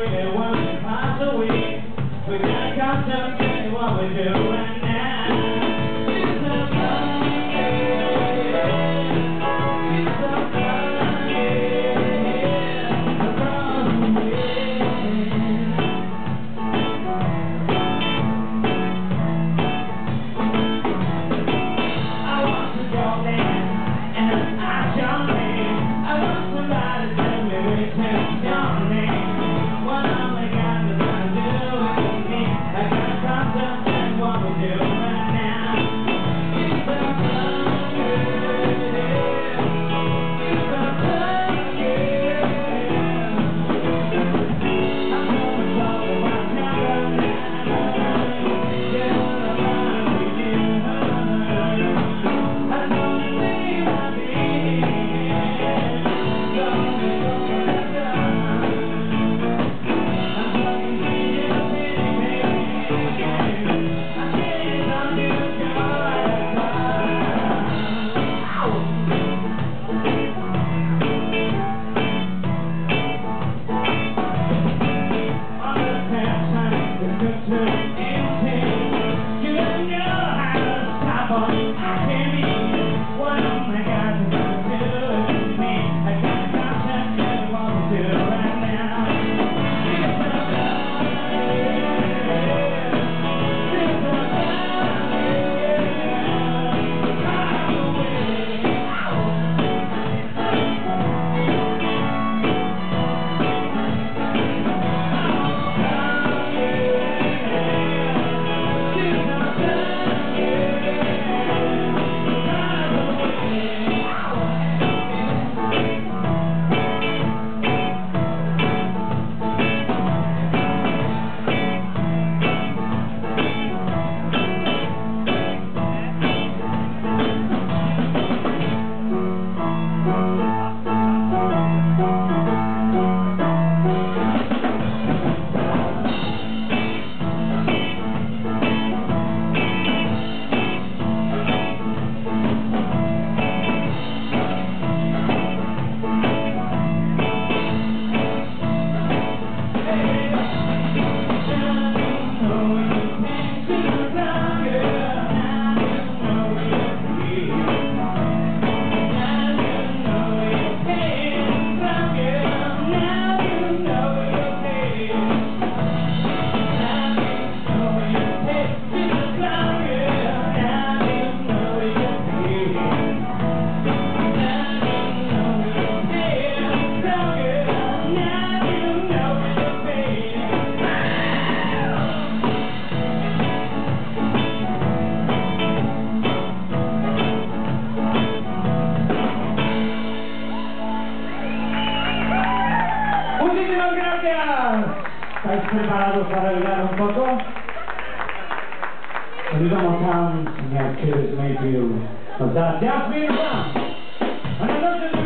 It want to pass away. We can't count. ¿Estáis preparados para bailar un poco? Mayfield. Nos da Jasmine Brown. Buenas noches,